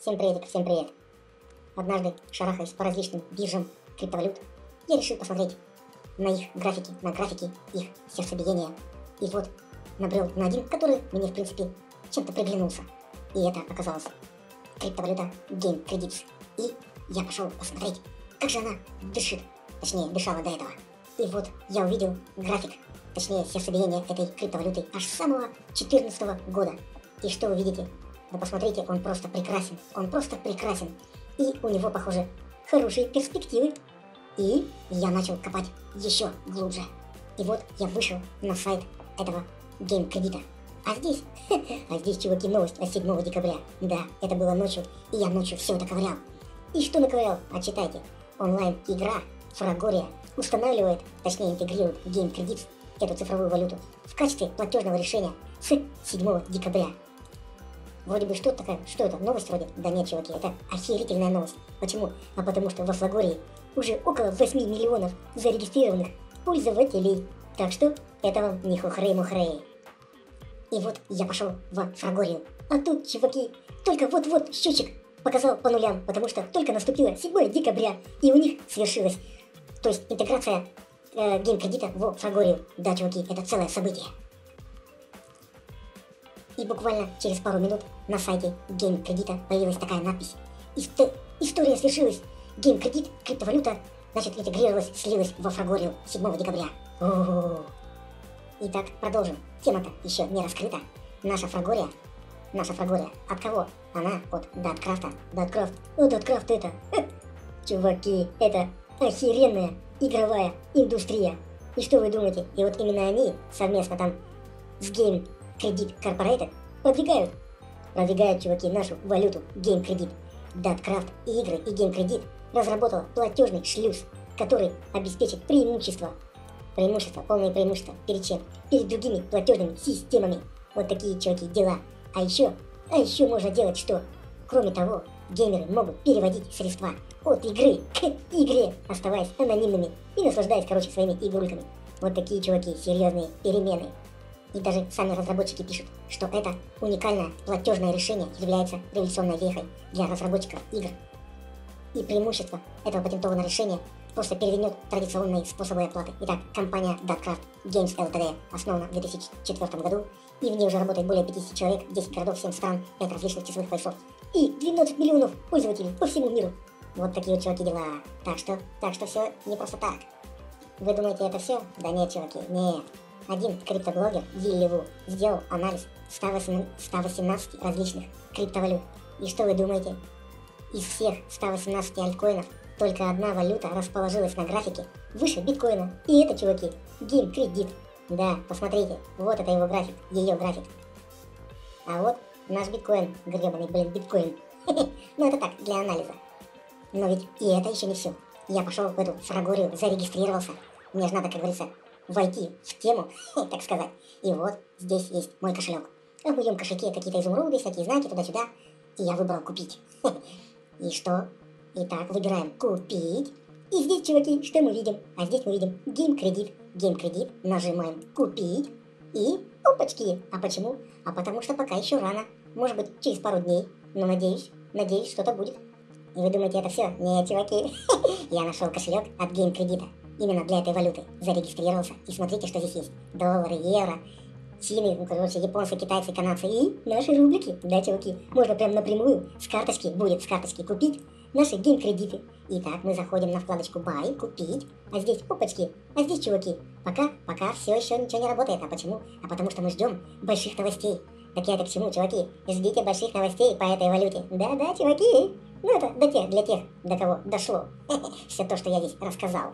Всем привет, всем привет. Однажды, шарахаясь по различным биржам криптовалют, я решил посмотреть на их графики, на графики их сердцебиения. И вот набрел на один, который мне, в принципе, чем-то приглянулся. И это оказалось криптовалюта Game Credits. И я пошел посмотреть, как же она дышит, точнее, дышала до этого. И вот я увидел график, точнее, сердцебиение этой криптовалюты аж с самого 2014 года. И что вы видите? Да посмотрите, он просто прекрасен. Он просто прекрасен. И у него, похоже, хорошие перспективы. И я начал копать еще глубже. И вот я вышел на сайт этого гейм-кредита. А здесь, а здесь, чуваки, новость от 7 декабря. Да, это было ночью, и я ночью все это ковырял. И что наковырял? А читайте. Онлайн-игра Фрагория устанавливает, точнее интегрирует Game Credits, эту цифровую валюту, в качестве платежного решения с 7 декабря. Вроде бы что такая, что это, новость вроде? Да нет, чуваки, это охерительная новость. Почему? А потому что во Флагории уже около 8 миллионов зарегистрированных пользователей. Так что это вам не хухрей-мухрей. И вот я пошел в Фрагорию. А тут, чуваки, только вот-вот счетчик показал по нулям, потому что только наступило 7 декабря, и у них свершилось. То есть интеграция э, гейм-кредита в Фрагорию. Да, чуваки, это целое событие. И буквально через пару минут на сайте Game кредита появилась такая надпись. Ист- история свершилась. Game кредит, криптовалюта, значит, интегрировалась, слилась во Фрагорию 7 декабря. У-у-у. Итак, продолжим. Тема-то еще не раскрыта. Наша Фрагория, наша Фрагория, от кого? Она от Даткрафта. Даткрафт, о, Даткрафт это, ха, чуваки, это охеренная игровая индустрия. И что вы думаете? И вот именно они совместно там с Game Credit Corporated продвигают, продвигают, чуваки, нашу валюту Credit. Даткрафт и игры и Credit разработала платежный шлюз, который обеспечит преимущество, преимущество, полное преимущество перед чем? Перед другими платежными системами. Вот такие, чуваки, дела. А еще, а еще можно делать что? Кроме того, геймеры могут переводить средства от игры к игре, оставаясь анонимными и наслаждаясь, короче, своими игрульками. Вот такие, чуваки, серьезные перемены. И даже сами разработчики пишут, что это уникальное платежное решение является революционной вехой для разработчиков игр. И преимущество этого патентованного решения просто перевернет традиционные способы оплаты. Итак, компания Datcraft Games Ltd. основана в 2004 году, и в ней уже работает более 50 человек, 10 городов, 7 стран, 5 различных часовых поясов и 12 миллионов пользователей по всему миру. Вот такие вот, чуваки, дела. Так что, так что все не просто так. Вы думаете, это все? Да нет, чуваки, нет. Один криптоблогер, Вилли сделал анализ 118 различных криптовалют. И что вы думаете? Из всех 118 альткоинов только одна валюта расположилась на графике выше биткоина. И это, чуваки, Game Credit. Да, посмотрите, вот это его график, ее график. А вот наш биткоин, гребаный, блин, биткоин. Ну это так, для анализа. Но ведь и это еще не все. Я пошел в эту фрагорию, зарегистрировался. Мне же надо, как говорится, войти в тему, так сказать. И вот здесь есть мой кошелек. В моем кошельке какие-то изумруды, всякие знаки туда-сюда. И я выбрал купить. И что? Итак, выбираем купить. И здесь, чуваки, что мы видим? А здесь мы видим Game кредит. Game кредит. Нажимаем купить. И опачки. А почему? А потому что пока еще рано. Может быть, через пару дней. Но надеюсь, надеюсь, что-то будет. И вы думаете, это все? Нет, чуваки. Я нашел кошелек от Game кредита именно для этой валюты. Зарегистрировался. И смотрите, что здесь есть. Доллары, евро, Чины, ну, короче, японцы, китайцы, канадцы и наши рублики. Да, чуваки, можно прям напрямую с карточки, будет с карточки купить наши гейм-кредиты. Итак, мы заходим на вкладочку Buy, купить, а здесь опачки, а здесь, чуваки, пока, пока все еще ничего не работает. А почему? А потому что мы ждем больших новостей. Так я-то к чему, чуваки? Ждите больших новостей по этой валюте. Да-да, чуваки. Ну это для тех, для тех, до кого дошло. Все то, что я здесь рассказал.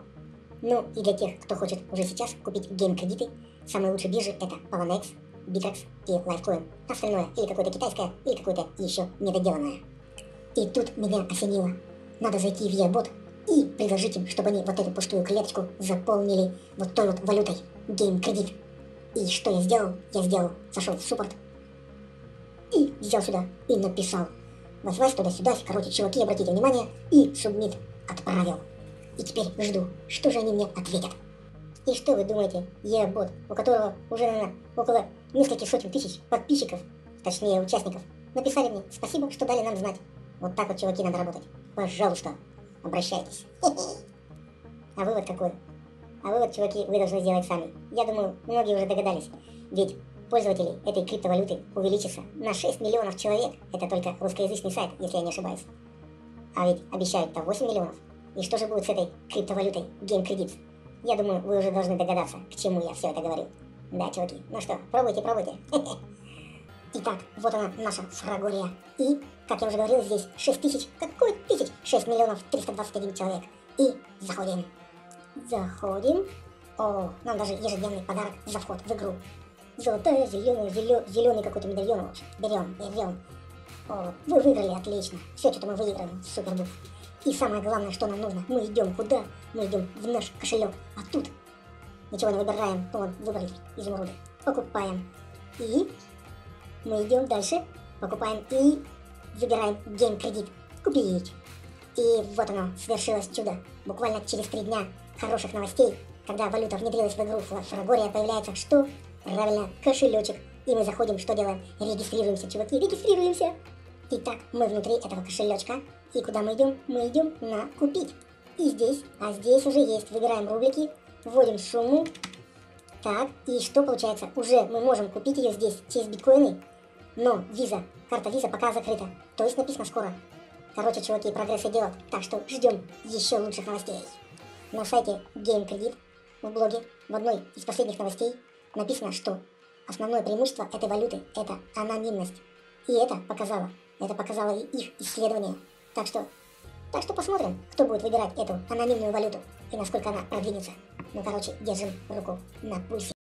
Ну и для тех, кто хочет уже сейчас купить гейм-кредиты, самые лучшие биржи это Poloniex, Bittrex и Lifecoin. Остальное или какое-то китайское, или какое-то еще недоделанное. И тут меня осенило. Надо зайти в e-бот и предложить им, чтобы они вот эту пустую клеточку заполнили вот той вот валютой, гейм-кредит. И что я сделал? Я сделал, зашел в суппорт и взял сюда и написал. Возьмась туда-сюда, короче, чуваки, обратите внимание, и субмит отправил. И теперь жду, что же они мне ответят. И что вы думаете, я бот, у которого уже, наверное, около нескольких сотен тысяч подписчиков, точнее участников, написали мне спасибо, что дали нам знать. Вот так вот, чуваки, надо работать. Пожалуйста, обращайтесь. А вывод какой? А вывод, чуваки, вы должны сделать сами. Я думаю, многие уже догадались. Ведь пользователей этой криптовалюты увеличится на 6 миллионов человек. Это только русскоязычный сайт, если я не ошибаюсь. А ведь обещают-то 8 миллионов. И что же будет с этой криптовалютой Game Credits? Я думаю, вы уже должны догадаться, к чему я все это говорю. Да, чуваки, ну что, пробуйте, пробуйте. Итак, вот она, наша Фрагория. И, как я уже говорил, здесь 6 тысяч, какой тысяч? 6 миллионов 321 человек. И заходим. Заходим. О, нам даже ежедневный подарок за вход в игру. Золотая, зеленая, зелё, зеленый какой-то медальон. Берем, берем. О, вы выиграли, отлично. Все, что-то мы выиграем. Супер буф. И самое главное, что нам нужно, мы идем куда? Мы идем в наш кошелек. А тут ничего не выбираем. Вот, выбрали изумруды. Покупаем. И мы идем дальше. Покупаем и выбираем гейм кредит. Купить. И вот оно, свершилось чудо. Буквально через три дня хороших новостей, когда валюта внедрилась в игру Фрагория, появляется что? Правильно, кошелечек. И мы заходим, что делаем? Регистрируемся, чуваки, регистрируемся. Итак, мы внутри этого кошелечка. И куда мы идем? Мы идем на купить. И здесь, а здесь уже есть. Выбираем рублики, вводим сумму. Так, и что получается? Уже мы можем купить ее здесь через биткоины, но виза, карта виза пока закрыта. То есть написано скоро. Короче, чуваки, прогресс идет. Так что ждем еще лучших новостей. На сайте Game Credit в блоге в одной из последних новостей написано, что основное преимущество этой валюты – это анонимность. И это показало, это показало и их исследование. Так что, так что посмотрим, кто будет выбирать эту анонимную валюту и насколько она продвинется. Ну, короче, держим руку на пульсе.